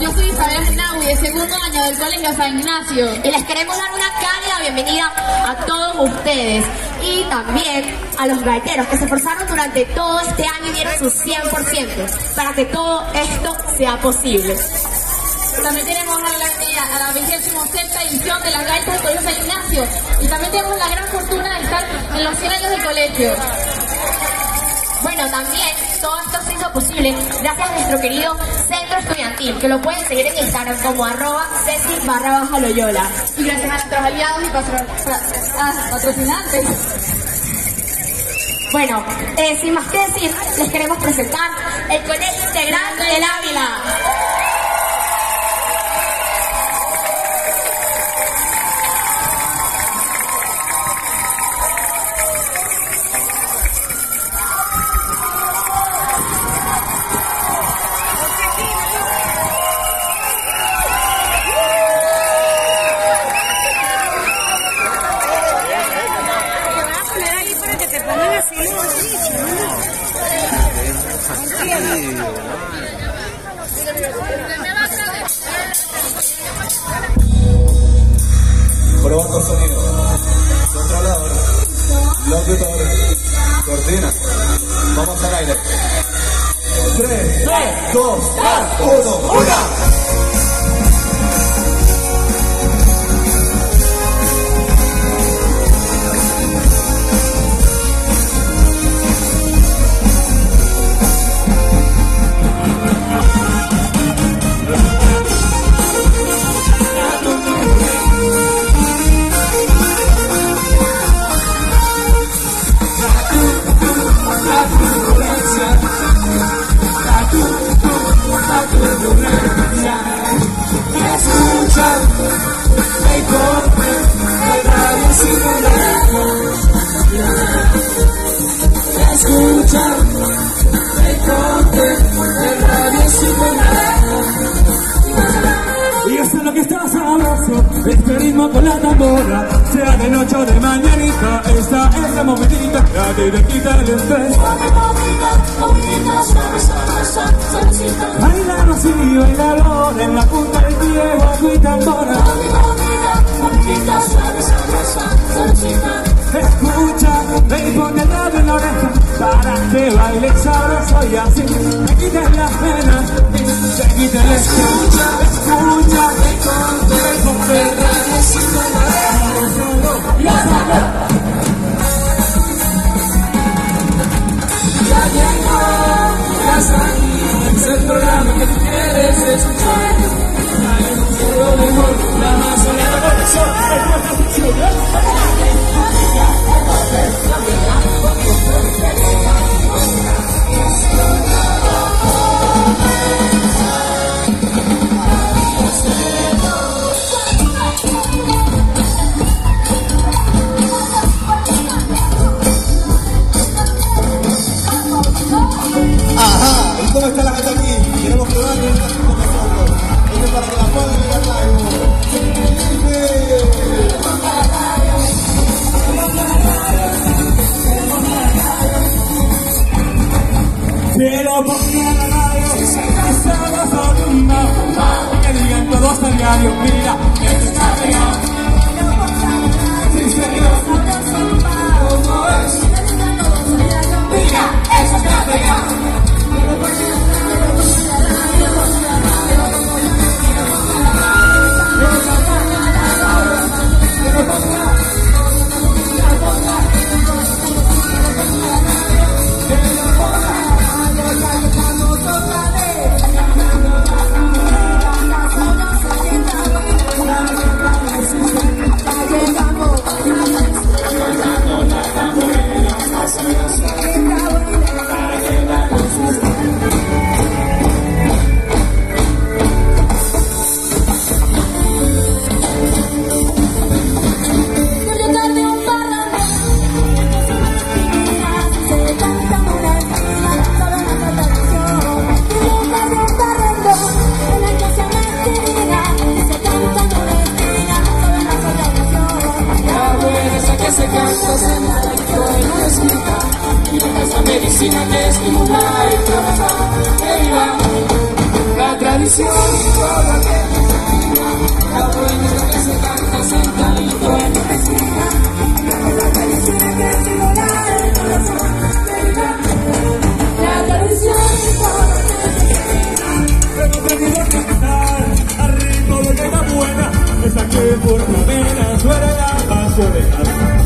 Yo soy Isabel Naui, de segundo año del Colegio San Ignacio. Y les queremos dar una cálida bienvenida a todos ustedes y también a los gaiteros que se esforzaron durante todo este año y dieron su 100% para que todo esto sea posible. También tenemos a la, a la 27 edición de las gaitas del Colegio San Ignacio y también tenemos la gran fortuna de estar en los 100 años del colegio. Bueno, también todo esto se hizo posible gracias a nuestro querido Estudiantil, que lo pueden seguir en Instagram como arroba Ceci barra baja Loyola. Y gracias a nuestros aliados y patrocinantes. Bueno, eh, sin más que decir, les queremos presentar el Colegio Integral del Ávila. 3, 2, 1, 1. De mañanita, esta es la movidita, la que te quita el estrés. Bailalo así, bailalo, en la punta del pie, guapo y tambora. Escucha, ven y ponte el en la oreja, para que baile sabroso y así, te quites las penas, te quites el estrés. Escucha, ven y ponte el radio Ya sabes. Ya llegó, ya aquí, es el programa que tú quieres escuchar. La medicina que estimular y trabajar, derivar la tradición y toda la la buena que se canta sentadito en la esquina, la medicina que estimular el corazón, derivar la tradición y toda la que se canta, cantar al ritmo de que buena, esa que por la pena suele la soledad.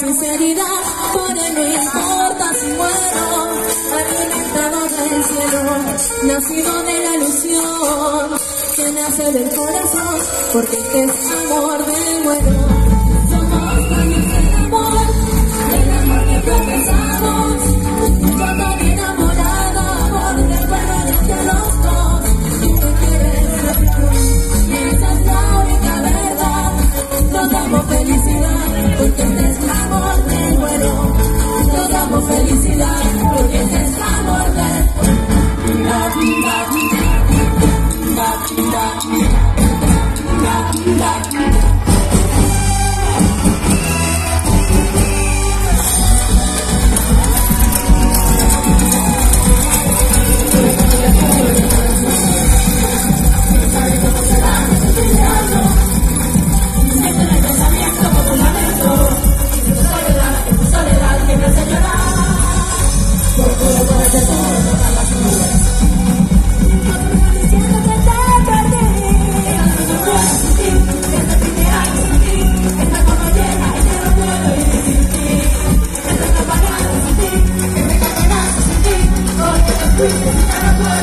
sinceridad, por él no importa si muero, alimentado del cielo, nacido de la ilusión, que nace del corazón, porque este es amor de bueno. Never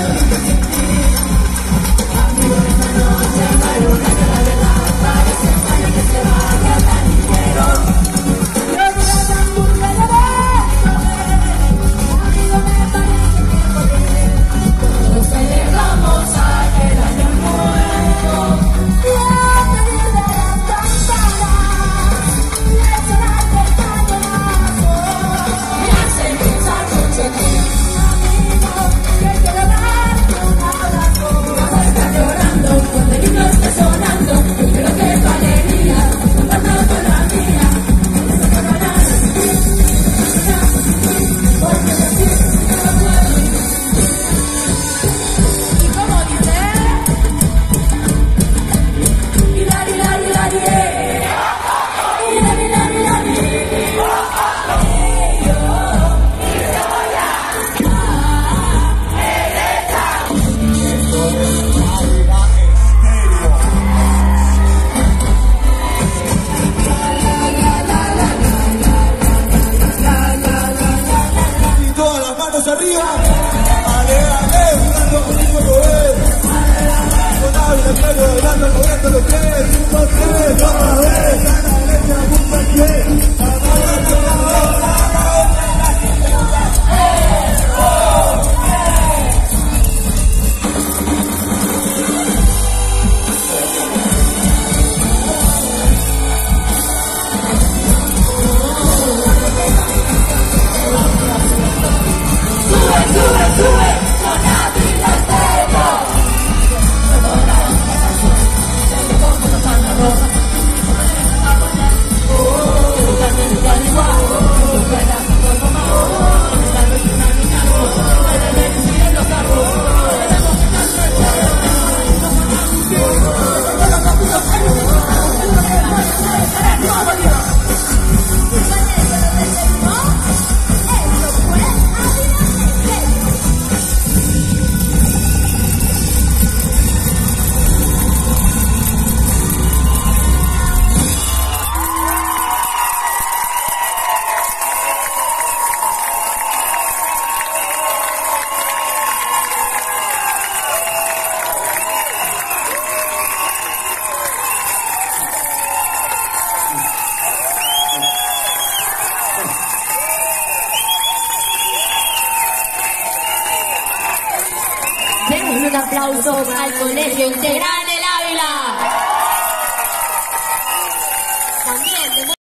yo integral.